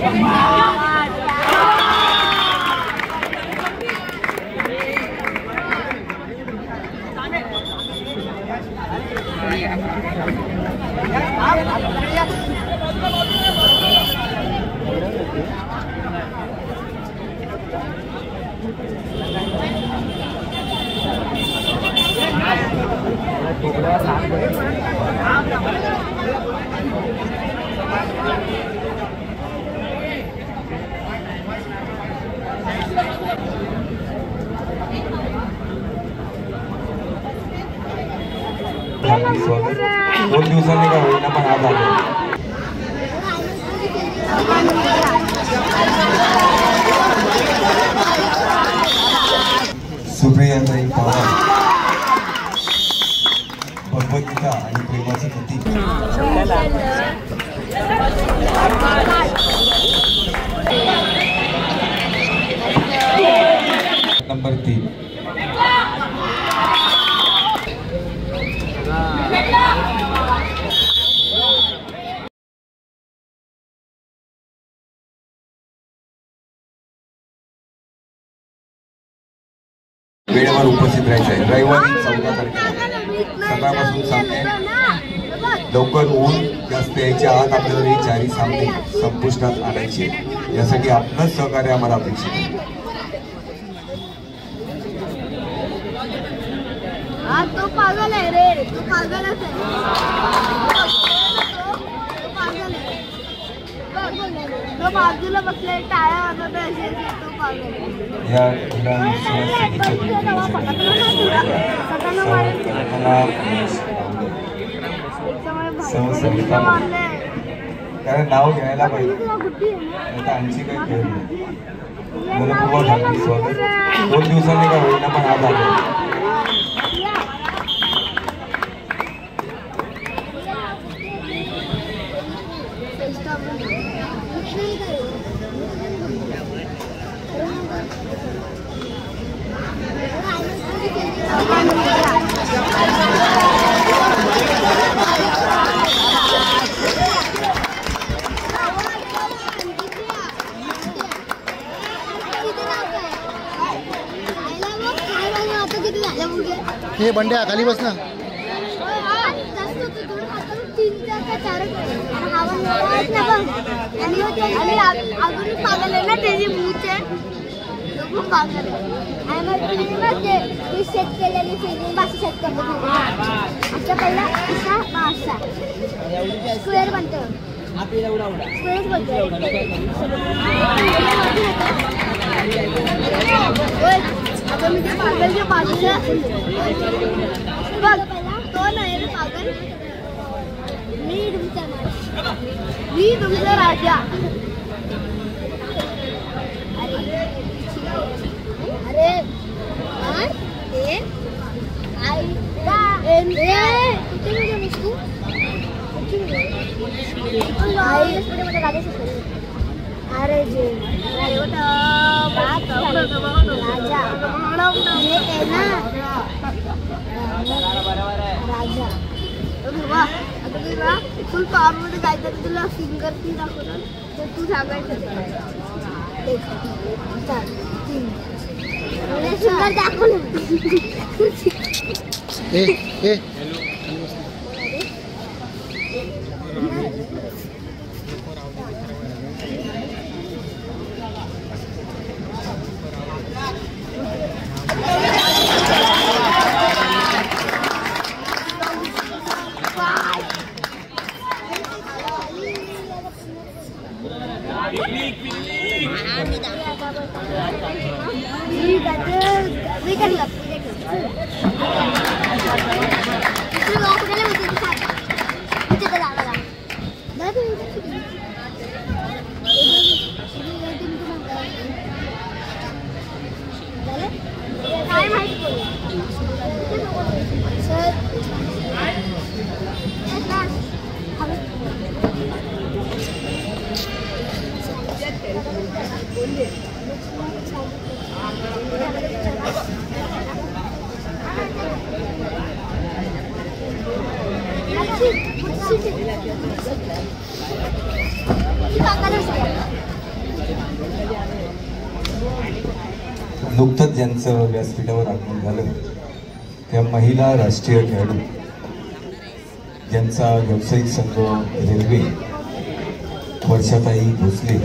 दोन दिवसांनी का होईना पण आज आलो सुप्रियाताई पवार भगवद्गीता आणि प्रेमाची गती नंबर तीन वेळेवर उपस्थित राहायचं. आहे रविवारी चौदा तारखेला सकाळपासून सामने लवकर ऊन जास्त यायच्या आत आपल्याला हे चारही सामने संपुष्टात आणायचे. यासाठी आपलंच सहकार्य आम्हाला अपेक्षित आहे. तो पागल आहे रे. तो पागलच आहे तो पागल आहे तो बाजूला टाळ्या तो या विधानसभा संसदेचा कारण नाव घ्यायला पाहिजे. आता आणखी काही खेळ नाही. स्वागत दोन दिवसांनी काय होईल पण आज आलो. हे बंड्या खाली बस ना। अजून पागल आहे ना त्याची मूच आहे. खूप पागल आहे आणि मग तुम्ही ना ते सेट केलेली फिलिंग असं सेट करतो असा पहिला असा मग स्क्वेअर बनतो स्क्वेअर बनतो आता मी ते पागलच्या बाजूला बघ तो नाही पागल मी तुमचा मी तुमचा राजा अरे अरे काय? हे? काय? काय? हे? कुठे गेली तू? कुठे गेली? आई, मध्ये राजा शिकवले. अरे जे अरे बेटा, बात राजा हे आहे ना राजा बाबा आता तुला फुल पॉवर मध्ये जायचं तर तुला फिंगर ती दाखवणार तर तू सांगायचं एक, चार, तीन. Eh, eh. दाखवलं ए नुकतंच ज्यांचं व्यासपीठावर आगमन झालं त्या महिला राष्ट्रीय खेळाडू ज्यांचा व्यावसायिक संघ रेल्वे वर्षाताई भोसले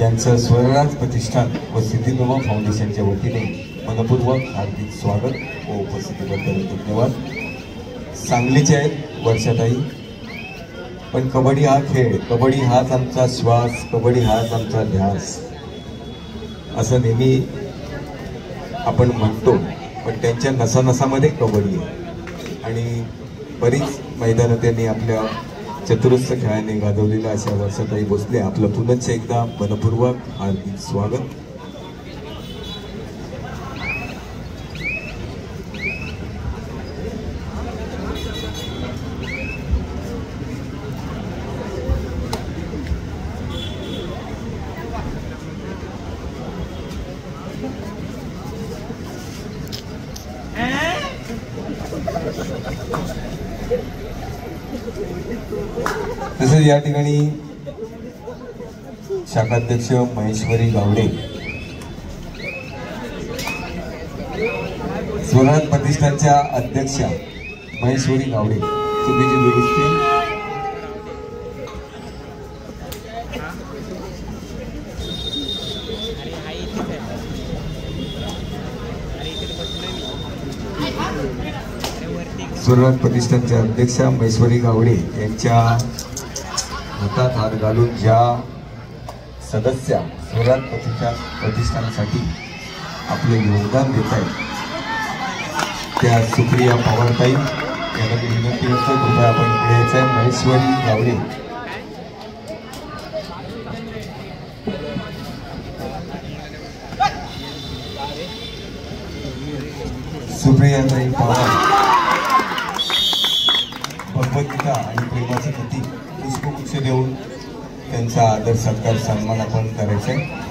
यांचं स्वराज प्रतिष्ठान व सिद्धिगमा फाउंडेशनच्या वतीने मनपूर्वक हार्दिक स्वागत व उपस्थितीबद्दल धन्यवाद. सांगलीचे आहेत वर्षाताई. पण कबड्डी हा खेळ कबड्डी हाच आमचा श्वास कबड्डी हाच आमचा ध्यास. असं नेहमी आपण म्हणतो पण त्यांच्या नसानसामध्ये कबड्डी आहे. आणि बरीच मैदानं त्यांनी आपल्या चतुरस्थ खेळाने गाजवलेल्या अशा वर्षाताई भोसले आपलं पुनश्च एकदा मनपूर्वक हार्दिक स्वागत. तसेच या ठिकाणी शाखाध्यक्ष महेश्वरी गावडे स्वराज प्रतिष्ठानच्या अध्यक्षा महेश्वरी गावडे. चुकीची दुरुस्ती स्वराज प्रतिष्ठानच्या अध्यक्षा महेश्वरी गावडे यांच्या हातात हात घालून ज्या सदस्या स्वराज प्रतिष्ठान प्रतिष्ठानासाठी आपले योगदान देत आहेत त्या सुप्रिया पवारताई यांना मी विनंती करतो कृपया आपण इकडे आहे महेश्वरी गावडे. सुप्रियाताई पवार. पुष्पगुच्छ देऊन त्यांचा आदर सत्कार सन्मान आपण करायचा आहे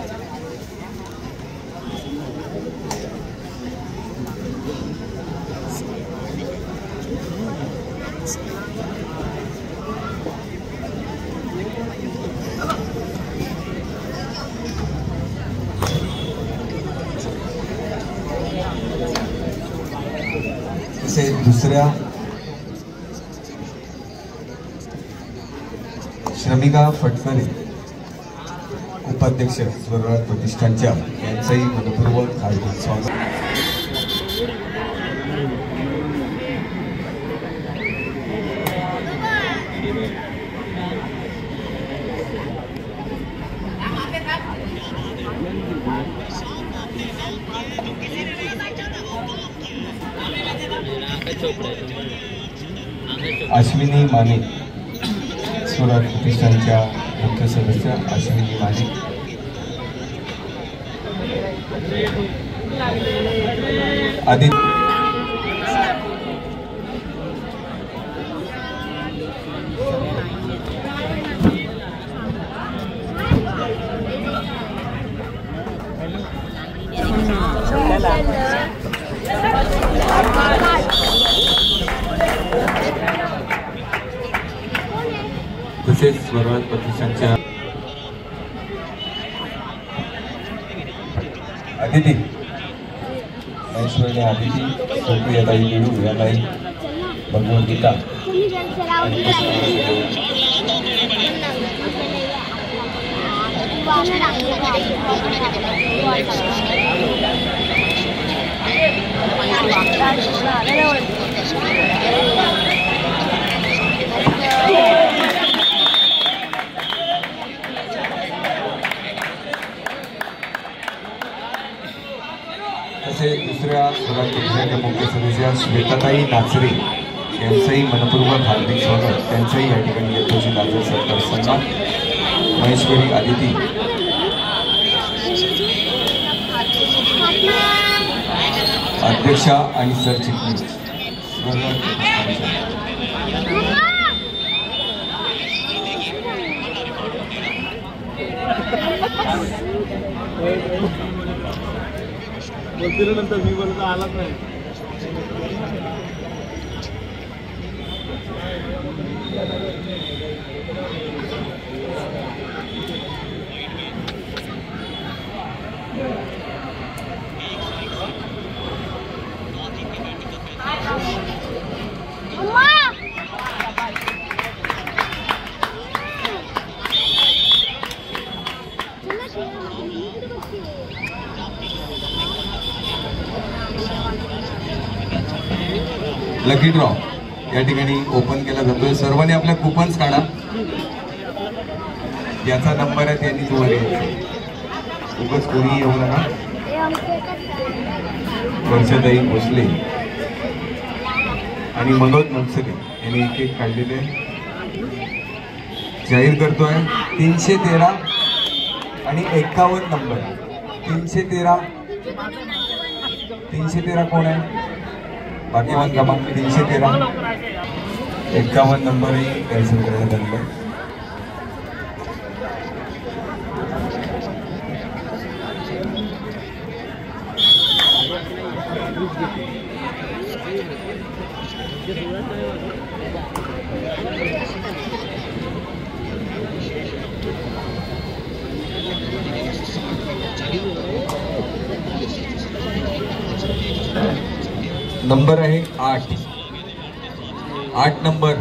प्रतिष्ठानच्या यांचंही मनपूर्वक हार्दिक स्वागत अश्विनी माने स्वराज प्रतिष्ठानच्या मुख्य सदस्य अश्विनी माने. आदित्य तसेच स्वराज प्रतिष्ठानच्या Titi Aishwarya Aditi Sophia Bai Guru Vyamai Bhagavad Gita Thank you. तसेच दुसऱ्या स्वराज मुख्य सदस्या श्वेताताई नाचरे यांचंही मनपूर्वक हार्दिक स्वागत. त्यांचंही या ठिकाणी यथोचित आदर सरकार सन्मान. महेश्वरी आदिती. अध्यक्षा आणि सरचिटणीस. नंतर मी बोलतो आलाच नाही. लकी ड्रॉ या ठिकाणी ओपन केला जातोय. सर्वांनी आपल्या कुपन्स काढा. याचा नंबर आहे त्यांनी तुम्हाला यायचं कोणी येऊ नका. वर्षाताई भोसले. आणि मनोज मनसरे यांनी एक एक काढलेले जाहीर करतोय. तीनशे तेरा आणि एकावन्न नंबर तीनशे तेरा. तीनशे तेरा कोण आहे? भाग्यवान क्रमांक तीनशे तेरा. एकावन्न नंबरही कॅन्सल करण्यात आलेला नंबर आहे आठ. आठ नंबर.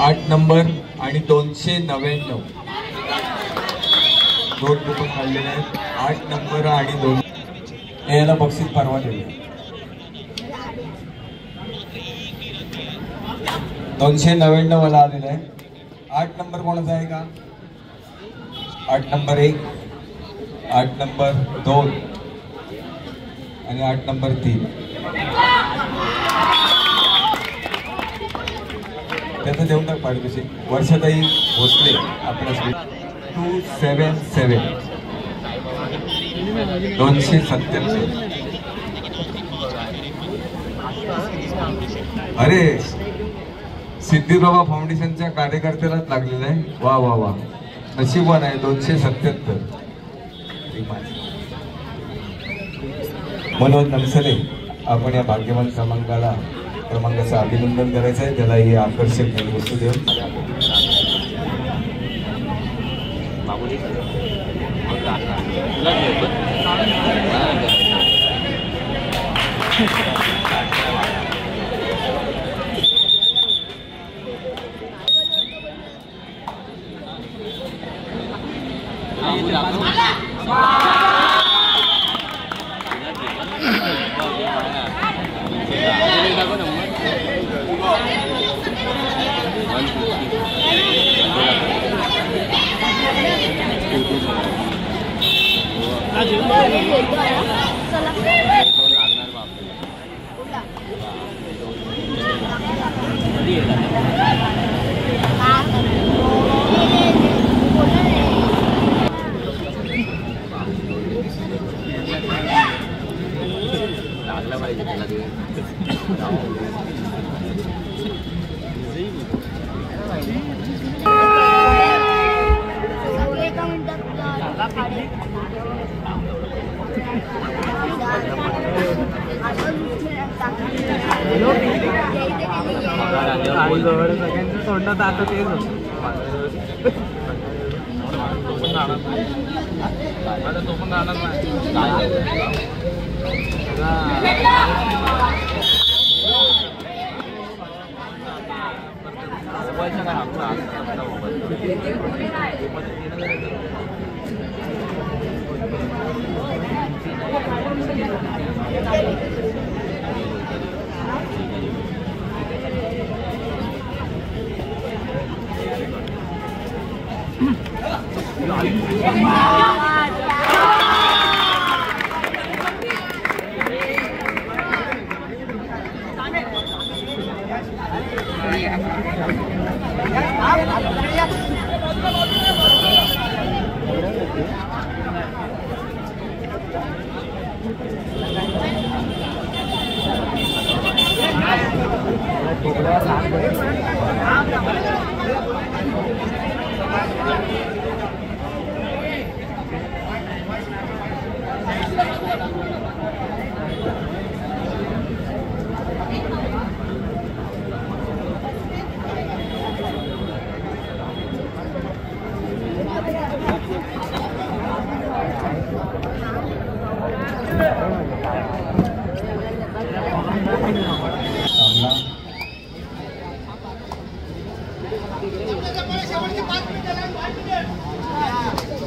आठ नंबर आणि दोनशे नव्याण्णव. दोन कुपन काढलेले आहेत आठ नंबर आणि दोन हे याला बक्षीस परवा दिले. दोनशे नव्याण्णव मला आलेलं आहे. आठ नंबर कोणाचा आहे का? आठ नंबर एक. आठ नंबर दोन. आणि आठ नंबर तीन. त्याचं देऊन टाक पाडकशी वर्षाताई भोसले आपल्या टू सेवन सेवन. दोनशे सत्याहत्तर अरे सिद्धिबाबा फाउंडेशनच्या कार्यकर्त्यालाच लागलेलं आहे. वा वा वा. नशीबवान आहे दोनशे सत्याहत्तर मनोज नमसरे आपण या भाग्यवान क्रमांकाला क्रमांकाचं अभिनंदन करायचं आहे त्याला हे आकर्षक वस्तू देऊन.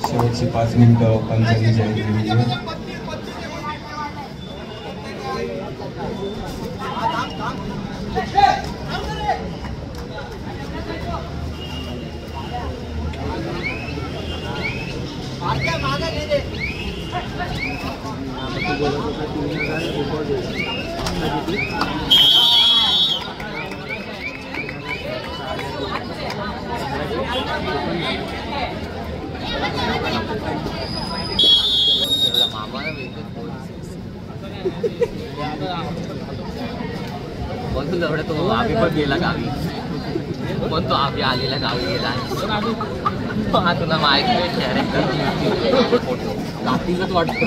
शेवटची पाच मिनिटं. पंचांनी जाहीर केलेली आहे पण तू जवळ तो. आम्ही पण गेला गावी. पण तो आम्ही आलेला गावी गेला हा तुला माहिती रात्रीच वाटतो.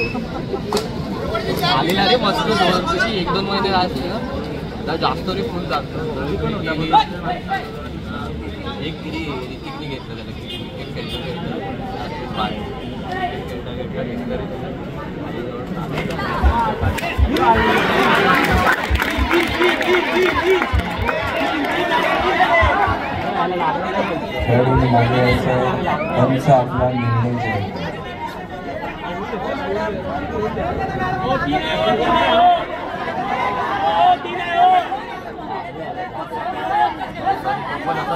आलेला रे मस्त दोन एक दोन महिने राहते ना तर जास्त रे फुल जातो एक तिने ऋतिकने घेतलं त्याला. एक खेळतो खेळाडूंनी मागे यायचं त्यांचा आपला निर्णय घ्यायचा पण आता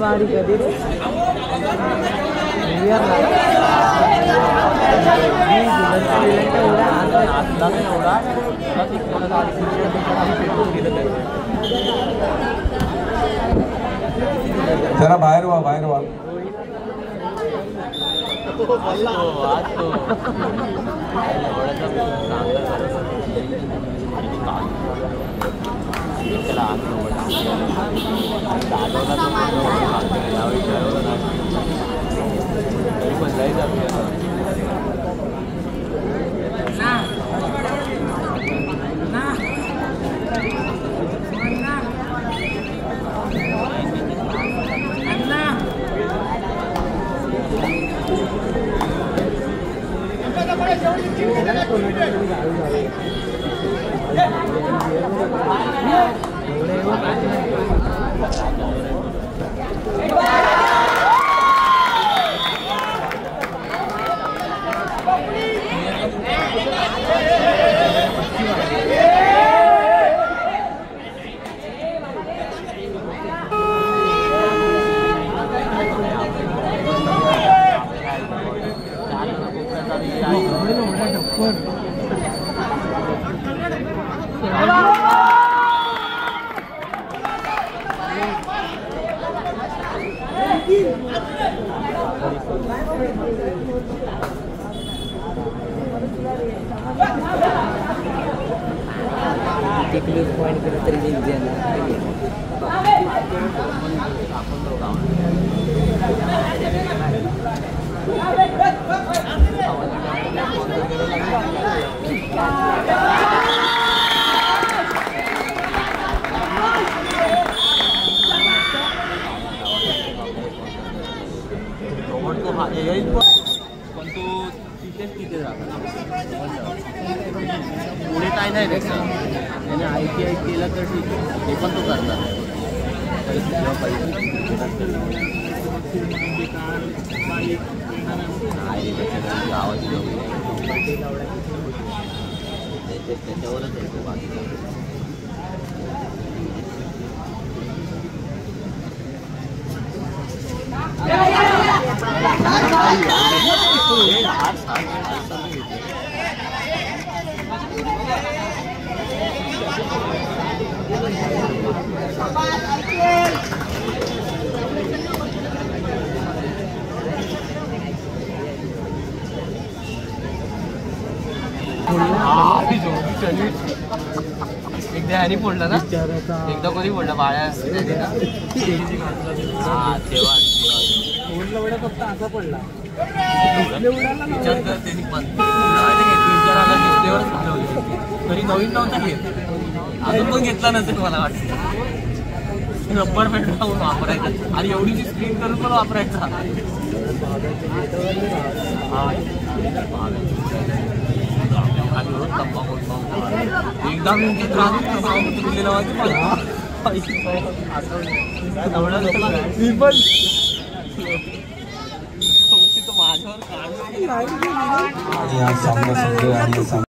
बाई बाईकडे राहिली जरा बाहेर व्हा बाहेर व्हा पण एकदा ह्यानी फोडला ना? एकदा कोणी फोडला? बाळ्या तेव्हा. त्याने ना? हा तेव्हा विचार कर त्यांनी तरी नवीन नव्हता घेत अजून पण घेतला नसेल मला वाटतं. रब्बर बँड लावून वापरायचा. आणि एवढीची स्क्रीन करून पण वापरायचा. एकदा मी त्रास मी पण आणि हा सामना संपतोय आणि